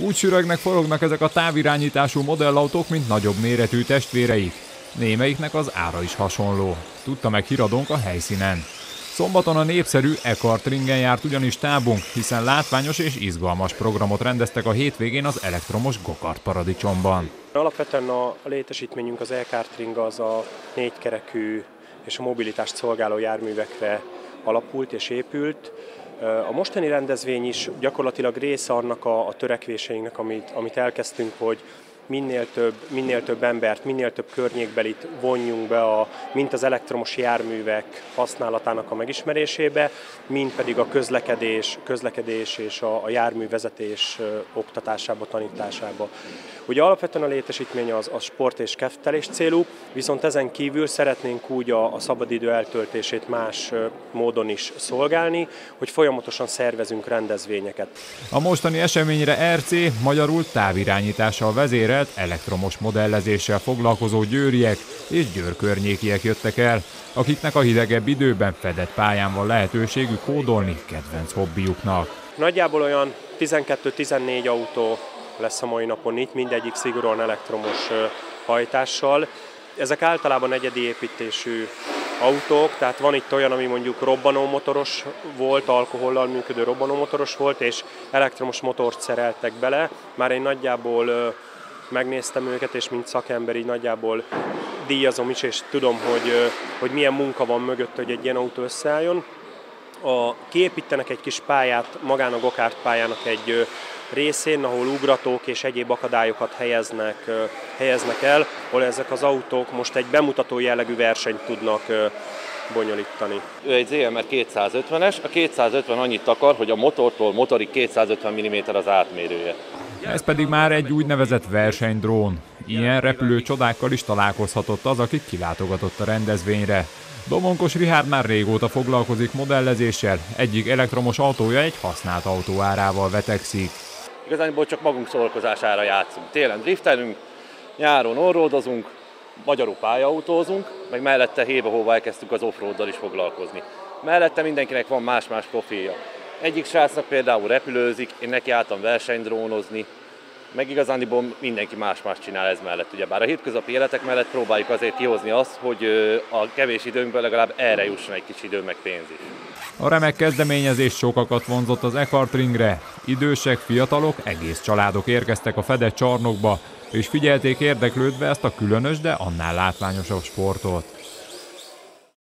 Úgy sürögnek forognak ezek a távirányítású modellautók, mint nagyobb méretű testvéreik. Némelyiknek az ára is hasonló. Tudta meg híradónk a helyszínen. Szombaton a népszerű Ekart ringen járt ugyanis tábunk, hiszen látványos és izgalmas programot rendeztek a hétvégén az elektromos gokart paradicsomban. Alapvetően a létesítményünk az ring az a négykerekű és a mobilitást szolgáló járművekre alapult és épült. A mostani rendezvény is gyakorlatilag része annak a, a törekvéseinknek, amit, amit elkezdtünk, hogy minél több, minél több embert, minél több környékbelit vonjunk be, a, mint az elektromos járművek használatának a megismerésébe, mint pedig a közlekedés, közlekedés és a, a járművezetés oktatásába, tanításába. Ugye alapvetően a létesítmény az, a sport és keftelés célú, viszont ezen kívül szeretnénk úgy a, a szabadidő eltöltését más módon is szolgálni, hogy folyamatosan szervezünk rendezvényeket. A mostani eseményre RC magyarul távirányítással vezérelt elektromos modellezéssel foglalkozó győriek és győr környékiek jöttek el, akiknek a hidegebb időben fedett pályán van lehetőségük kódolni kedvenc hobbiuknak. Nagyjából olyan 12-14 autó lesz a mai napon itt, mindegyik szigorúan elektromos hajtással. Ezek általában egyedi építésű autók, tehát van itt olyan, ami mondjuk robbanómotoros volt, alkohollal működő robbanómotoros volt, és elektromos motort szereltek bele. Már én nagyjából megnéztem őket, és mint szakember így nagyjából díjazom is, és tudom, hogy, hogy milyen munka van mögött, hogy egy ilyen autó összeálljon. A, kiépítenek egy kis pályát, magán a gokárt pályának egy részén, ahol ugratók és egyéb akadályokat helyeznek, helyeznek el, ahol ezek az autók most egy bemutató jellegű versenyt tudnak bonyolítani. Ő egy ZMR 250-es, a 250 annyit akar, hogy a motortól motorig 250 mm az átmérője. Ez pedig már egy úgynevezett versenydrón. Ilyen repülő csodákkal is találkozhatott az, aki kilátogatott a rendezvényre. Domonkos Rihárd már régóta foglalkozik modellezéssel, egyik elektromos autója egy használt autó árával vetekszik. Igazából csak magunk szolkozására játszunk. Télen driftelünk, nyáron orródozunk, magyarul pályaautózunk, meg mellette hébe-hóba elkezdtük az offroaddal is foglalkozni. Mellette mindenkinek van más-más profilja. Egyik srácnak például repülőzik, én neki álltam versenydrónozni, meg igazániból mindenki más-más csinál ez mellett. Ugyebár a hétköznapi életek mellett próbáljuk azért kihozni azt, hogy a kevés időnkből legalább erre jusson egy kis idő meg pénz is. A remek kezdeményezés sokakat vonzott az Ekart ringre. Idősek, fiatalok, egész családok érkeztek a fedett csarnokba, és figyelték érdeklődve ezt a különös, de annál látványosabb sportot.